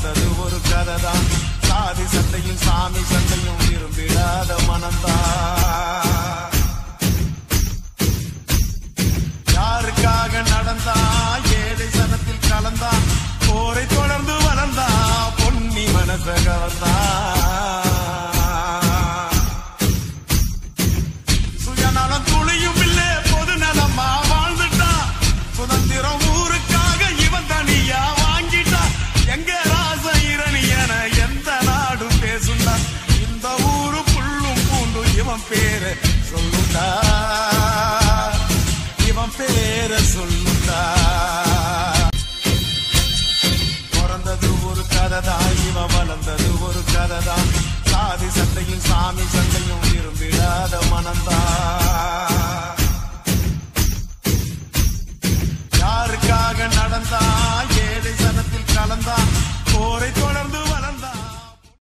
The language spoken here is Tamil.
வளர்ந்தது ஒரு கதை தான் சாதி சண்டையும் சாமி சண்டையும் விரும்பிடாத மனந்தா யாருக்காக நடந்தா ஏழை சனத்தில் கலந்தா போரை தொடர்ந்து வளர்ந்தா பொன்னி மனச கலந்தா இந்த ஊரு புள்ளும் பூண்டு இவன் பேர சொல்லுண்டா. இவன் பேர சொல்லுண்டா. பிறந்தது ஒரு கதை தான் இவன் வளர்ந்தது ஒரு கதை தான் சாதி சண்டையும் சாமி